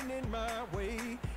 standing in my way.